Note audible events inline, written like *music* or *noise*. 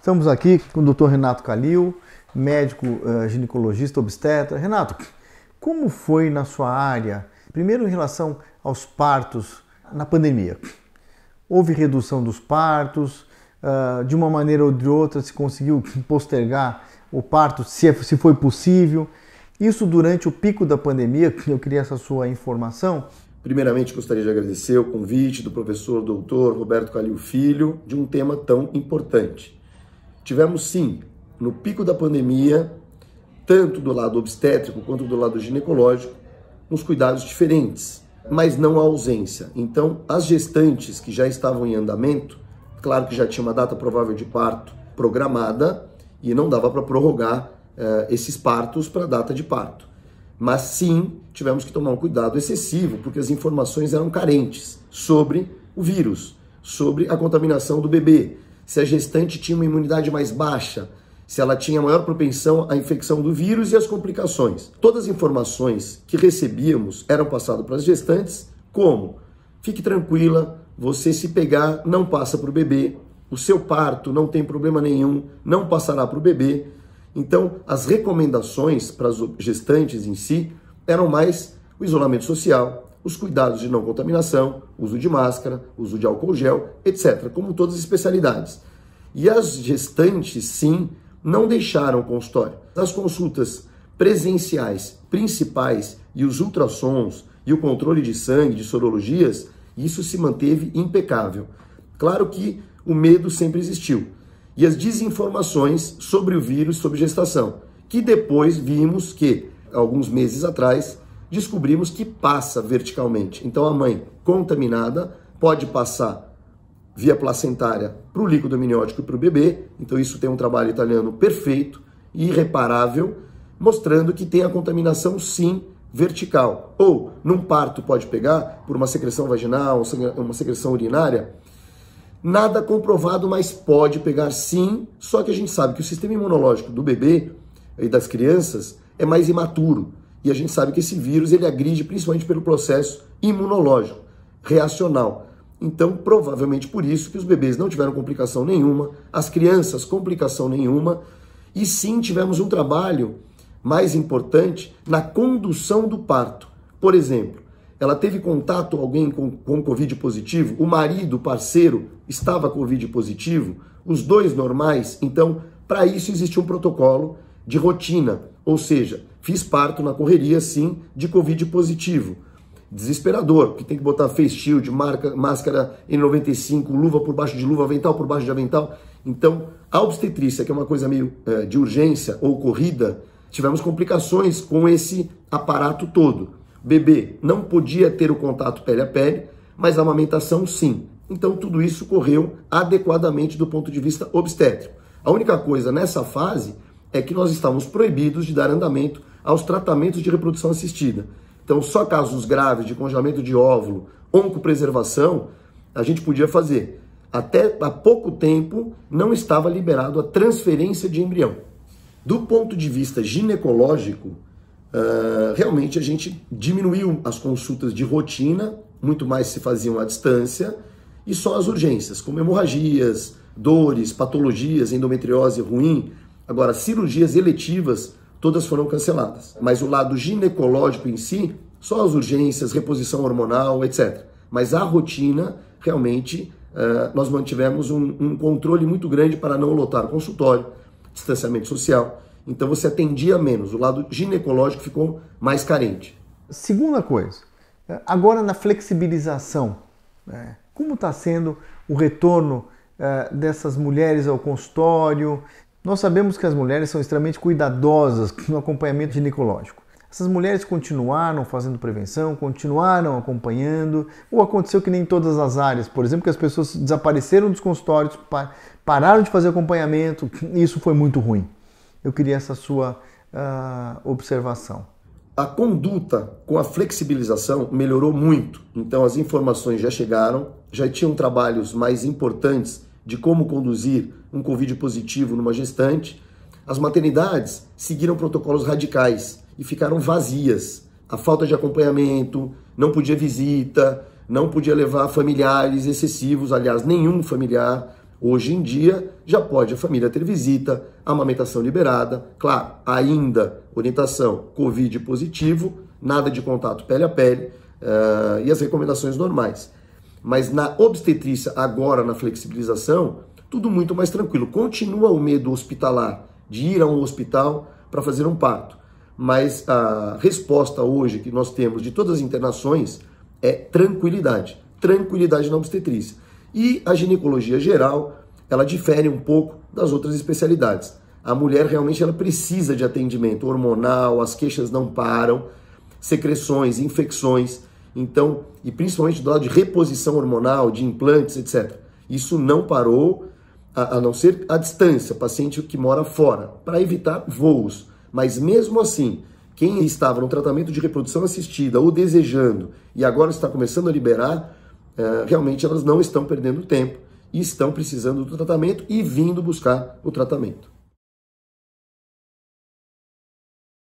Estamos aqui com o Dr. Renato Calil, médico uh, ginecologista obstetra. Renato, como foi na sua área, primeiro em relação aos partos na pandemia? Houve redução dos partos? Uh, de uma maneira ou de outra se conseguiu *laughs* postergar o parto, se, é, se foi possível? Isso durante o pico da pandemia, *laughs* eu queria essa sua informação. Primeiramente, gostaria de agradecer o convite do professor doutor Roberto Calil Filho de um tema tão importante. Tivemos sim, no pico da pandemia, tanto do lado obstétrico quanto do lado ginecológico, uns cuidados diferentes, mas não a ausência. Então, as gestantes que já estavam em andamento, claro que já tinha uma data provável de parto programada e não dava para prorrogar uh, esses partos para a data de parto. Mas sim, tivemos que tomar um cuidado excessivo, porque as informações eram carentes sobre o vírus, sobre a contaminação do bebê, se a gestante tinha uma imunidade mais baixa, se ela tinha maior propensão à infecção do vírus e às complicações. Todas as informações que recebíamos eram passadas para as gestantes, como fique tranquila, você se pegar não passa para o bebê, o seu parto não tem problema nenhum, não passará para o bebê. Então, as recomendações para as gestantes em si eram mais o isolamento social, os cuidados de não contaminação, uso de máscara, uso de álcool gel, etc., como todas as especialidades. E as gestantes, sim, não deixaram o consultório. As consultas presenciais principais e os ultrassons e o controle de sangue, de sorologias, isso se manteve impecável. Claro que o medo sempre existiu. E as desinformações sobre o vírus, sobre gestação, que depois vimos que, alguns meses atrás, descobrimos que passa verticalmente. Então a mãe contaminada pode passar via placentária para o líquido amniótico e para o bebê. Então isso tem um trabalho italiano perfeito e irreparável, mostrando que tem a contaminação sim vertical. Ou num parto pode pegar por uma secreção vaginal, uma secreção urinária. Nada comprovado, mas pode pegar sim. Só que a gente sabe que o sistema imunológico do bebê e das crianças é mais imaturo. E a gente sabe que esse vírus ele agride principalmente pelo processo imunológico, reacional. Então, provavelmente por isso que os bebês não tiveram complicação nenhuma, as crianças complicação nenhuma, e sim tivemos um trabalho mais importante na condução do parto. Por exemplo, ela teve contato alguém com, com Covid positivo, o marido, parceiro, estava Covid positivo, os dois normais, então, para isso existe um protocolo de rotina, ou seja, fiz parto na correria, sim, de Covid positivo. Desesperador, porque tem que botar face shield, marca, máscara N95, luva por baixo de luva, avental por baixo de avental. Então, a obstetrícia, que é uma coisa meio é, de urgência ou corrida, tivemos complicações com esse aparato todo. O bebê não podia ter o contato pele a pele, mas a amamentação sim. Então, tudo isso correu adequadamente do ponto de vista obstétrico. A única coisa nessa fase é que nós estávamos proibidos de dar andamento aos tratamentos de reprodução assistida. Então, só casos graves de congelamento de óvulo, oncopreservação, a gente podia fazer. Até há pouco tempo não estava liberado a transferência de embrião. Do ponto de vista ginecológico, uh, realmente a gente diminuiu as consultas de rotina, muito mais se faziam à distância, e só as urgências, como hemorragias, dores, patologias, endometriose ruim, Agora, cirurgias eletivas, todas foram canceladas. Mas o lado ginecológico em si, só as urgências, reposição hormonal, etc. Mas a rotina, realmente, uh, nós mantivemos um, um controle muito grande para não lotar o consultório, distanciamento social. Então você atendia menos. O lado ginecológico ficou mais carente. Segunda coisa, agora na flexibilização, né? como está sendo o retorno uh, dessas mulheres ao consultório? Nós sabemos que as mulheres são extremamente cuidadosas no acompanhamento ginecológico. Essas mulheres continuaram fazendo prevenção, continuaram acompanhando, ou aconteceu que nem em todas as áreas, por exemplo, que as pessoas desapareceram dos consultórios, pararam de fazer acompanhamento, isso foi muito ruim. Eu queria essa sua uh, observação. A conduta com a flexibilização melhorou muito, então as informações já chegaram, já tinham trabalhos mais importantes de como conduzir um Covid positivo numa gestante, as maternidades seguiram protocolos radicais e ficaram vazias. A falta de acompanhamento, não podia visita, não podia levar familiares excessivos, aliás, nenhum familiar. Hoje em dia, já pode a família ter visita, amamentação liberada, claro, ainda orientação Covid positivo, nada de contato pele a pele uh, e as recomendações normais. Mas na obstetrícia, agora na flexibilização, tudo muito mais tranquilo. Continua o medo hospitalar de ir a um hospital para fazer um parto. Mas a resposta hoje que nós temos de todas as internações é tranquilidade. Tranquilidade na obstetrícia. E a ginecologia geral, ela difere um pouco das outras especialidades. A mulher realmente ela precisa de atendimento hormonal, as queixas não param, secreções, infecções, então, e principalmente do lado de reposição hormonal, de implantes, etc. Isso não parou, a, a não ser a distância, paciente que mora fora, para evitar voos. Mas mesmo assim, quem estava no tratamento de reprodução assistida ou desejando e agora está começando a liberar, é, realmente elas não estão perdendo tempo e estão precisando do tratamento e vindo buscar o tratamento.